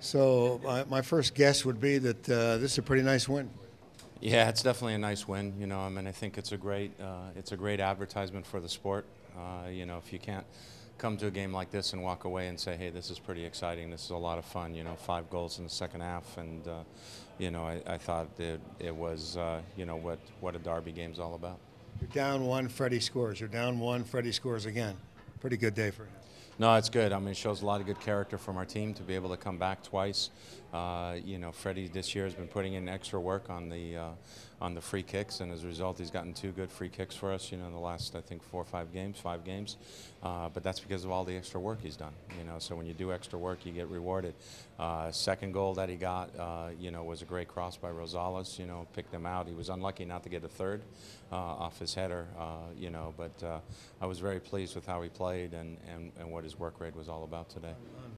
So my, my first guess would be that uh, this is a pretty nice win. Yeah, it's definitely a nice win. You know, I mean, I think it's a great, uh, it's a great advertisement for the sport. Uh, you know, if you can't come to a game like this and walk away and say, "Hey, this is pretty exciting. This is a lot of fun." You know, five goals in the second half, and uh, you know, I, I thought it, it was, uh, you know, what what a derby game's all about. You're down one, Freddie scores. You're down one, Freddie scores again. Pretty good day for him. No, it's good. I mean, it shows a lot of good character from our team to be able to come back twice. Uh, you know, Freddie this year has been putting in extra work on the uh, on the free kicks, and as a result, he's gotten two good free kicks for us. You know, in the last I think four or five games, five games. Uh, but that's because of all the extra work he's done. You know, so when you do extra work, you get rewarded. Uh, second goal that he got, uh, you know, was a great cross by Rosales. You know, picked him out. He was unlucky not to get a third uh, off his header. you know, but I was very pleased with how he played and, and, and what his work rate was all about today.